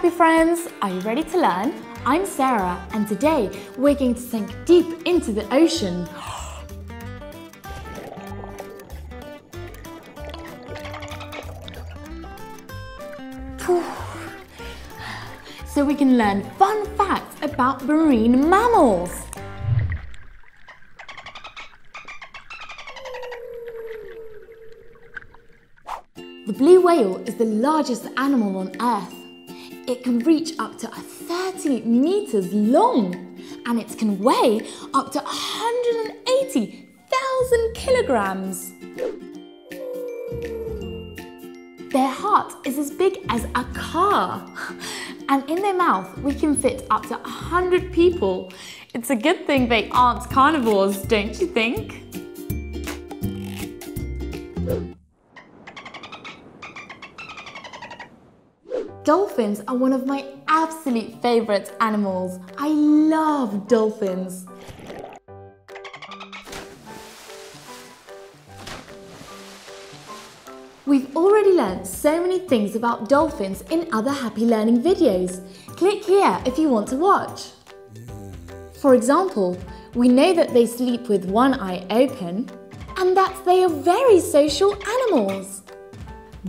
friends, are you ready to learn? I'm Sarah and today we're going to sink deep into the ocean. so we can learn fun facts about marine mammals. The blue whale is the largest animal on Earth. It can reach up to 30 meters long and it can weigh up to 180,000 kilograms. Their heart is as big as a car. And in their mouth, we can fit up to 100 people. It's a good thing they aren't carnivores, don't you think? Dolphins are one of my absolute favourite animals. I love dolphins. We've already learned so many things about dolphins in other Happy Learning videos. Click here if you want to watch. For example, we know that they sleep with one eye open and that they are very social animals.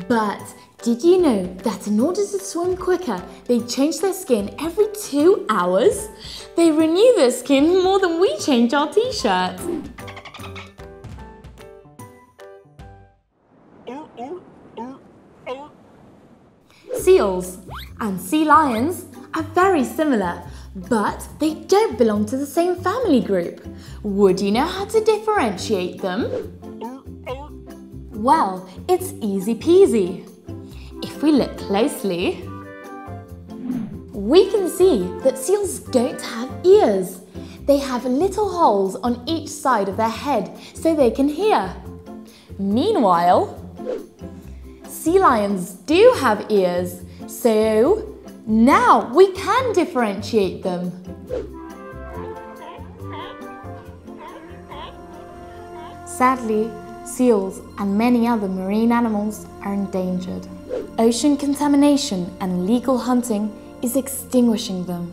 But did you know that in order to swim quicker, they change their skin every two hours? They renew their skin more than we change our t-shirt. Seals and sea lions are very similar, but they don't belong to the same family group. Would you know how to differentiate them? Well, it's easy peasy. If we look closely, we can see that seals don't have ears. They have little holes on each side of their head so they can hear. Meanwhile, sea lions do have ears, so now we can differentiate them. Sadly, seals and many other marine animals are endangered. Ocean contamination and illegal hunting is extinguishing them.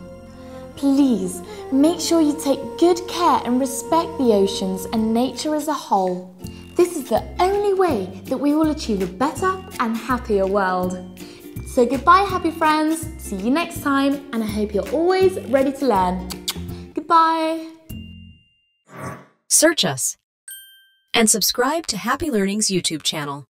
Please make sure you take good care and respect the oceans and nature as a whole. This is the only way that we will achieve a better and happier world. So goodbye happy friends, see you next time and I hope you're always ready to learn. Goodbye. Search us and subscribe to Happy Learning's YouTube channel.